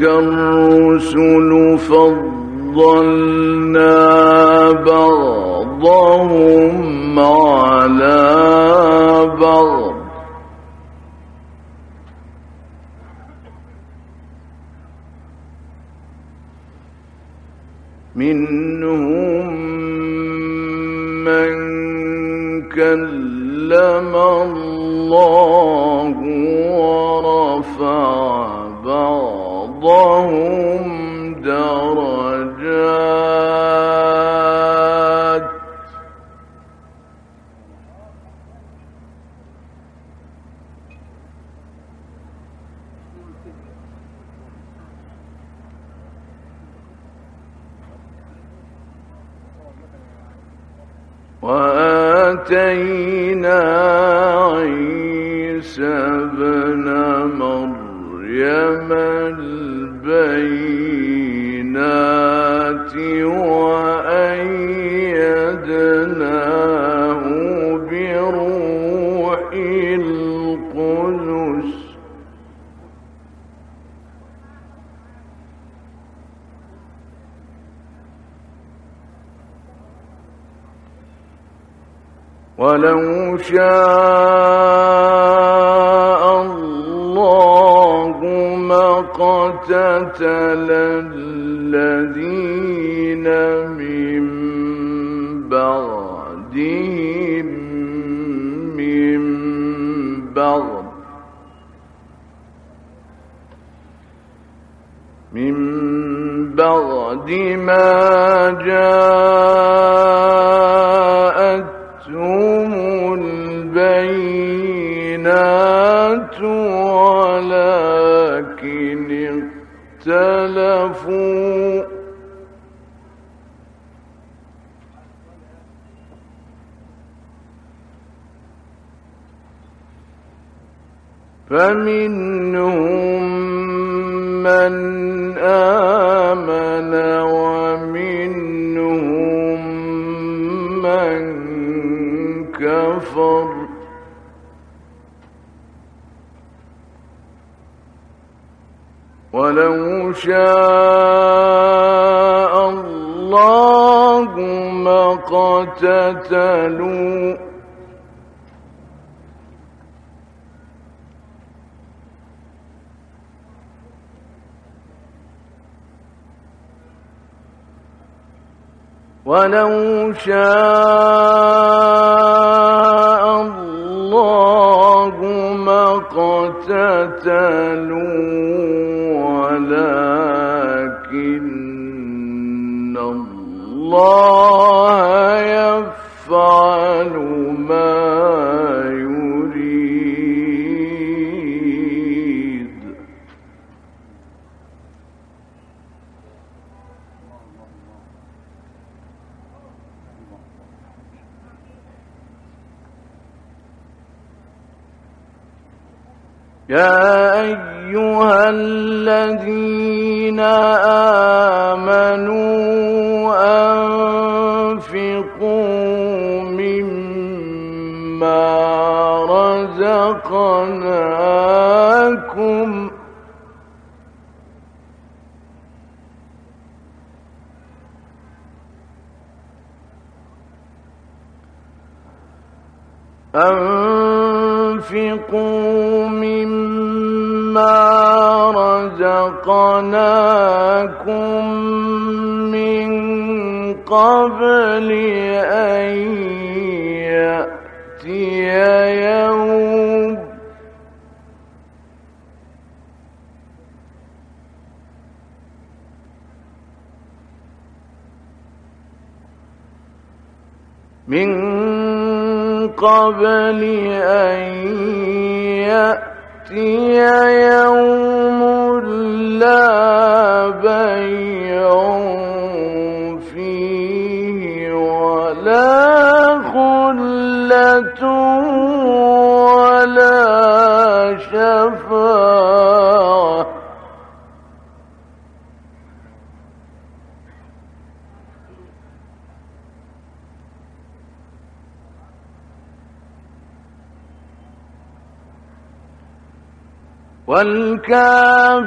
تلك الرسل فضلنا بعضهم على بعض. منهم من كلم الله القدس. ولو شاء الله ما قتتل الذين اختلفوا فمنهم من آمن ومنهم من كفر ولو شاء الله ما قتتلوا. ولو شاء رزقناكم أنفقوا مما رزقناكم من قبل أن يأتي يوم من قبل أن يأتي يوم لا بيع والكافرون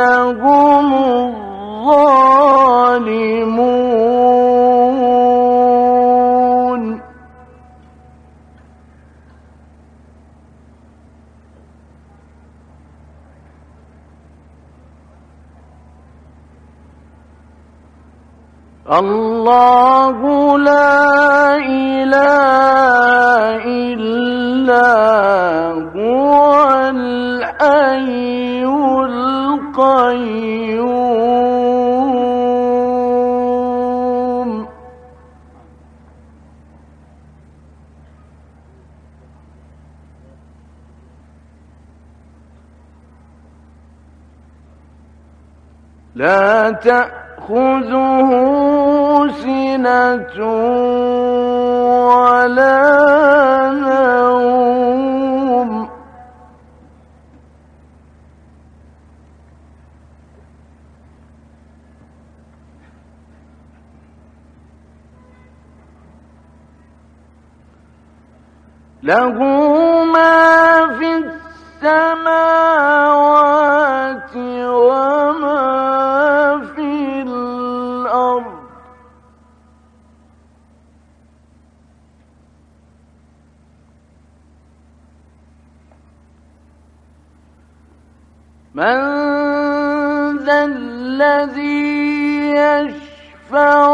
هم الظالمون. لا تأخذه سنة ولا نوم. له ما في السماوات من ذا الذي يشفع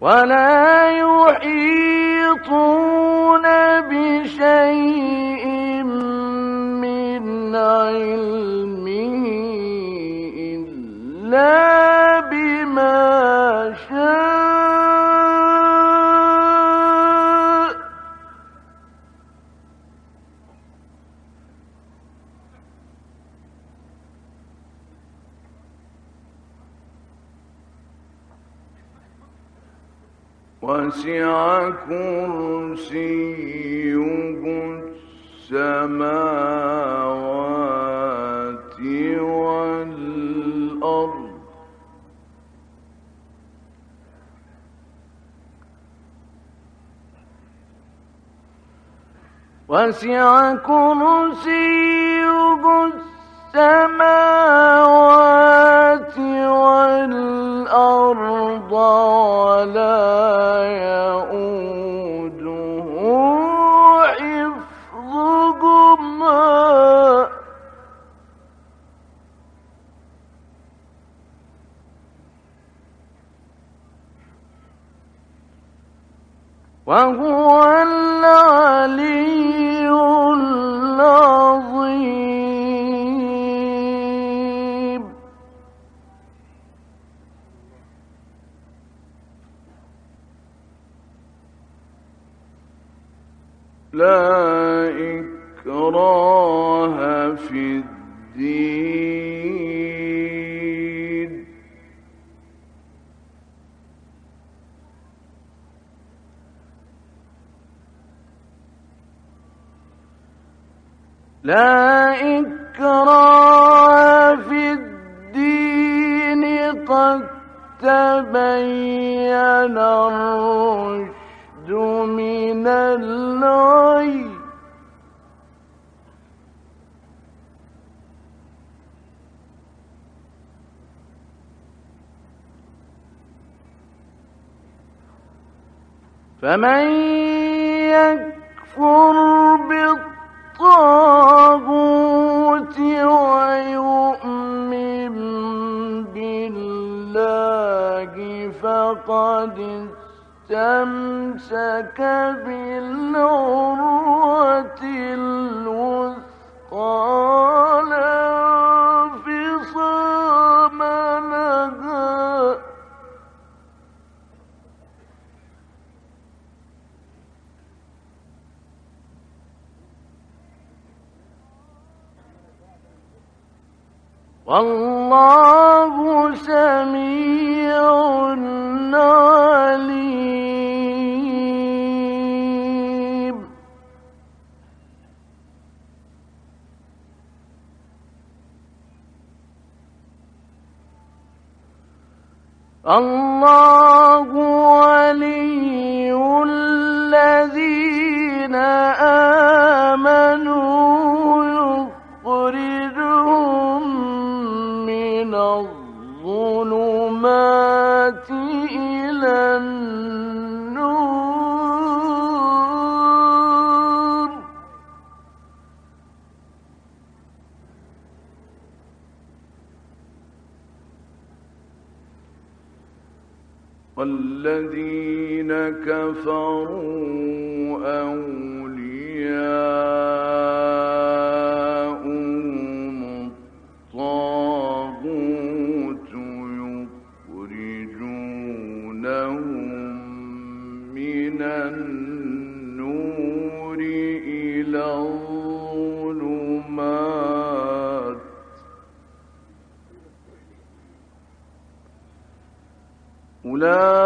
ولا يحيطون بشيء من علمه إلا بما شاء. وسع كرسيه السماوات والأرض. السماوات والأرض وهو العلي العظيم. لا إكراه في الدين. لا إكراه في الدين قد تبين الرشد من الغي. فمن يكفر يكفر بالطاغوت ويؤمن بالله فقد استمسك بالعروة الوثقى والله سميع عليم. الله ولي أولئك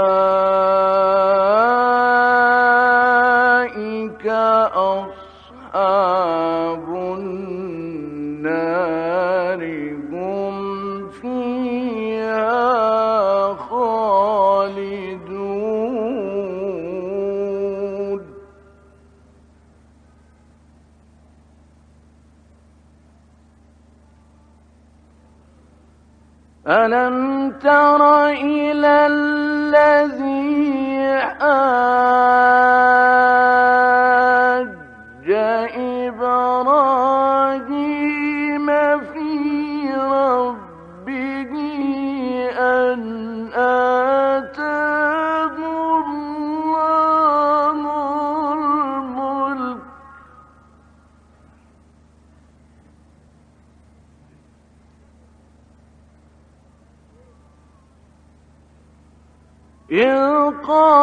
को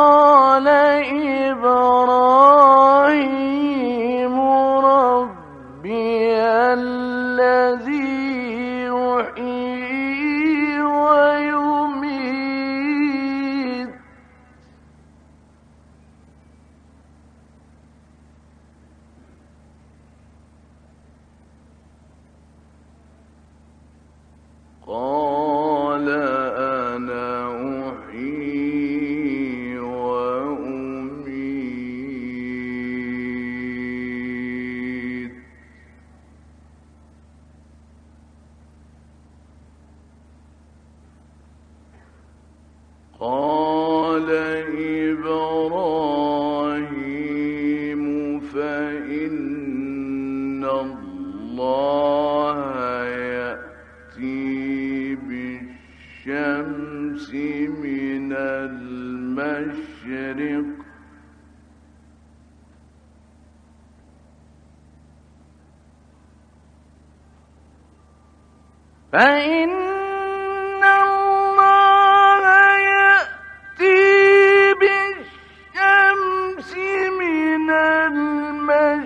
فإن الله يأتي بالشمس من المشرق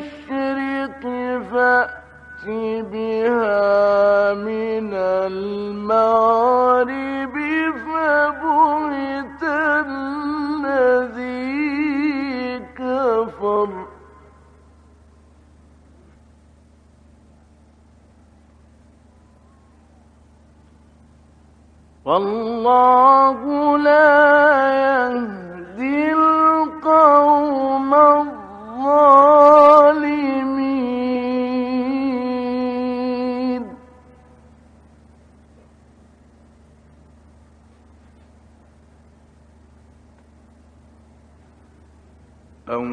فأت بها من المغرب والله لا يهدي القوم الظالمين. أو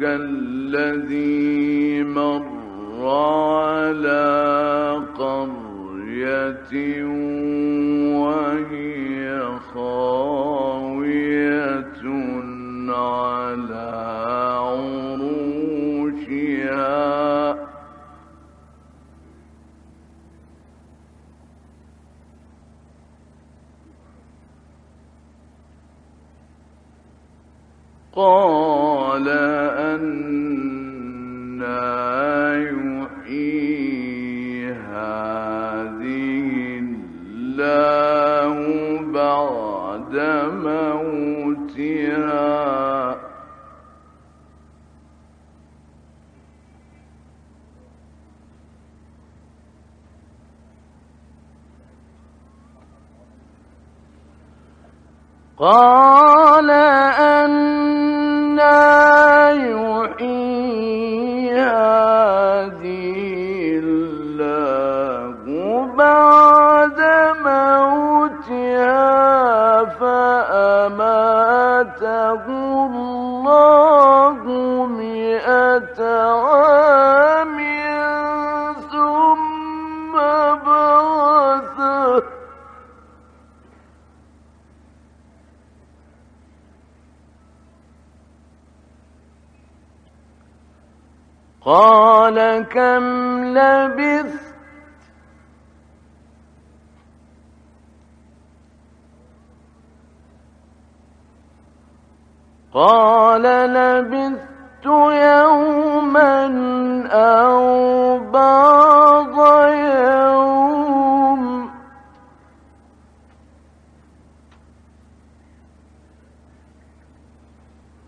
كالذي الذي مر على قرية وهي خاوية على هذه الله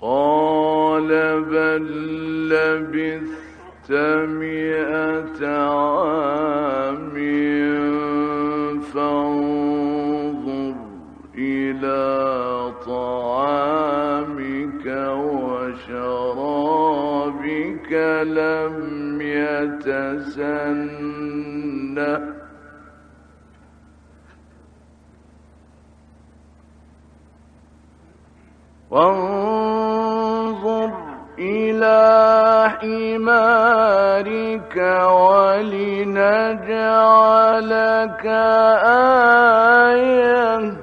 قال بل لبثت مئة عام فانظر إلى طعامك وشرابك لم يتسنه حمارك ولنجعلك آية.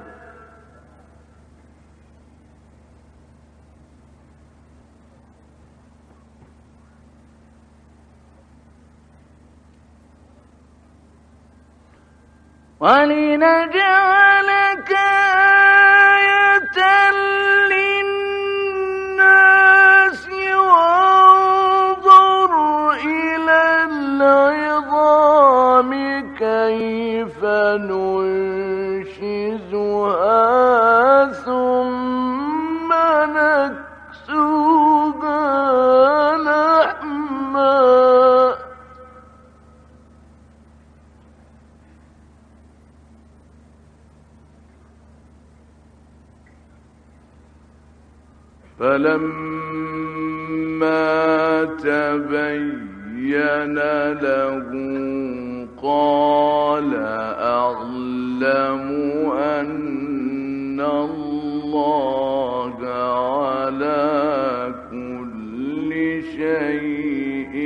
ولنجعلك ثم نكسوها لحما. فلما تبين له قال أعلم أن الله على كل شيء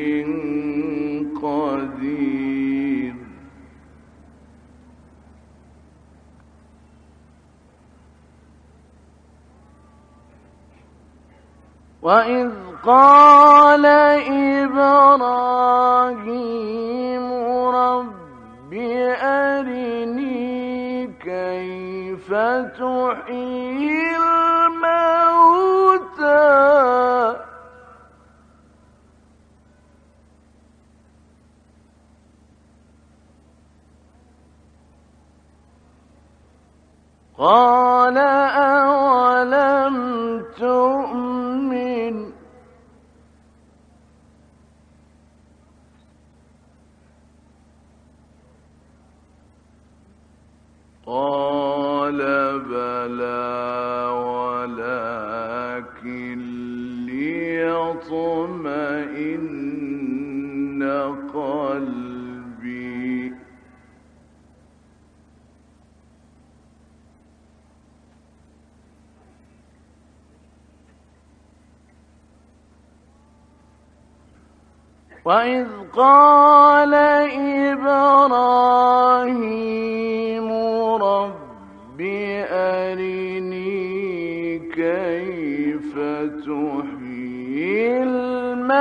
قدير. وإذ قال إبراهيم كيف تحيي الموتى. قال وإذ قال إبراهيم رب أرني كيف تحيي الموتى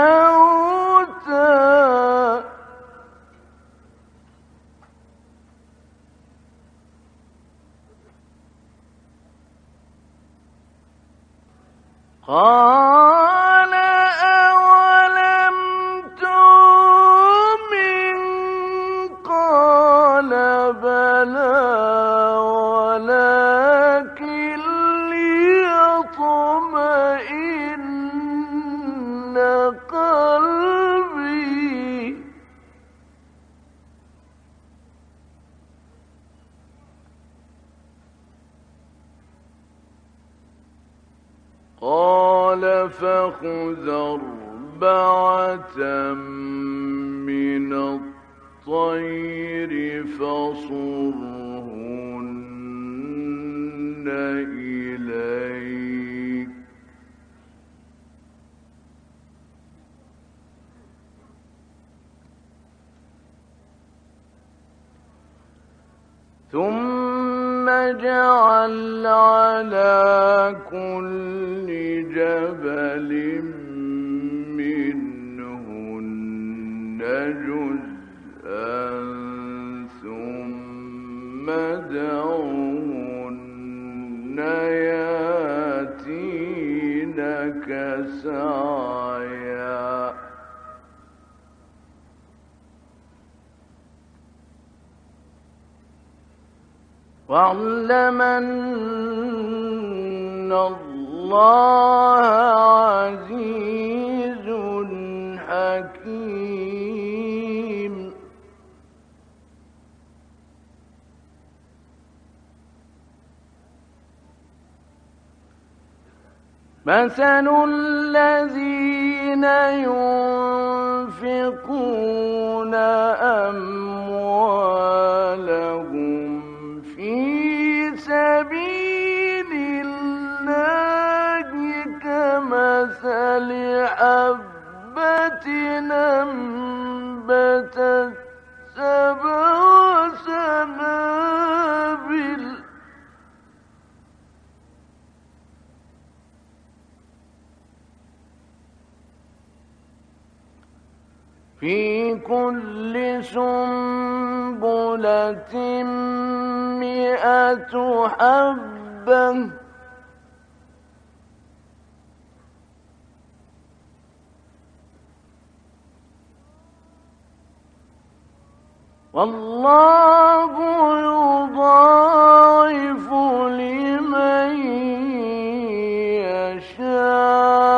قال ثم اجعل على كل جبل واعلم أن الله عزيز حكيم. مثل الذين ينفقون أموالهم سبيل الله كمثل حبة أنبتت سبع سنابل. في كل سنبلة مئة والله يضاعف لمن يشاء.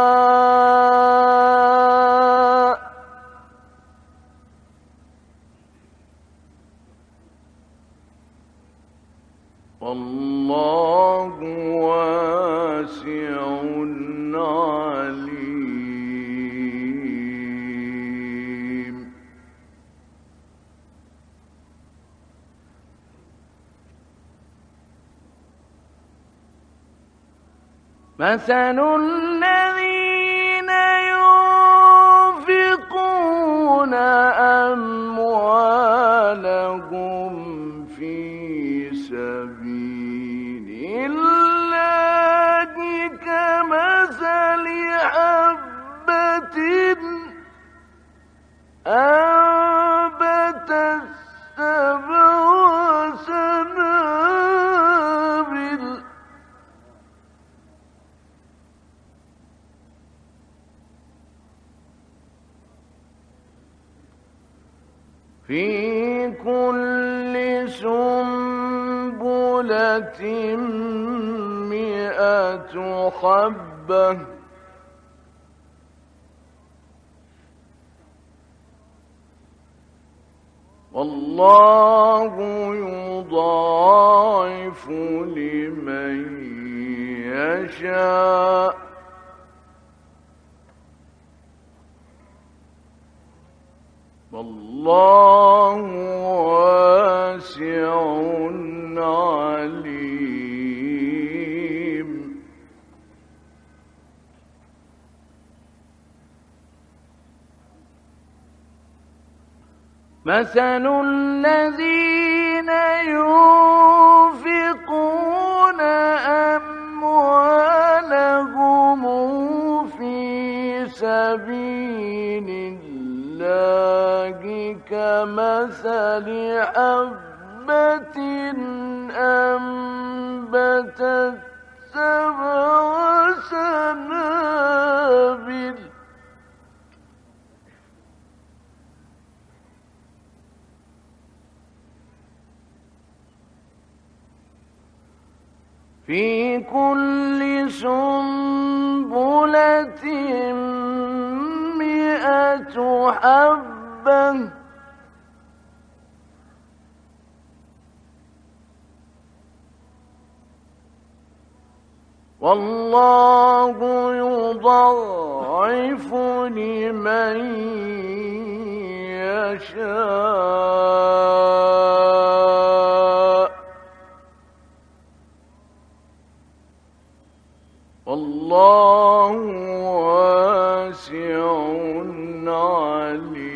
مثل الذين مئة حبة. والله يضاعف لمن يشاء. والله واسع مثل الذين ينفقون أموالهم في سبيل الله كمثل حبة أنبتت سبع سنابل في كل سنبلة مئة حبة. والله يضعف لمن يشاء. والله واسع عليم.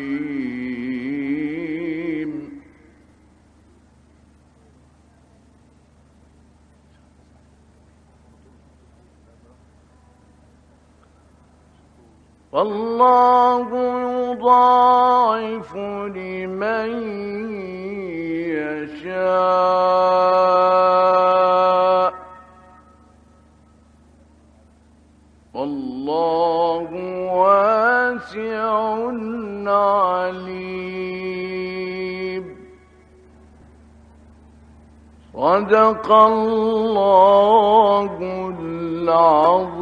والله يضاعف لمن يشاء. صدق الله العظيم.